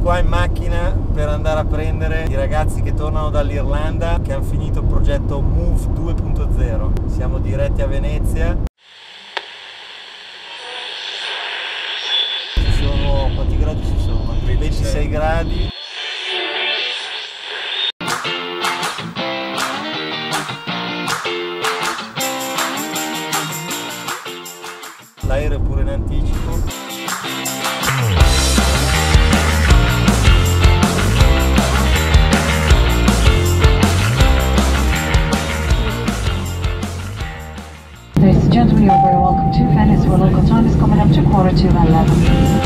qua in macchina per andare a prendere i ragazzi che tornano dall'Irlanda che hanno finito il progetto Move 2.0. Siamo diretti a Venezia. Ci sono quanti gradi ci sono? 26 gradi. L'aereo è pure in anticipo. Ladies and gentlemen, you're very welcome to Venice, where local time is coming up to quarter to 11.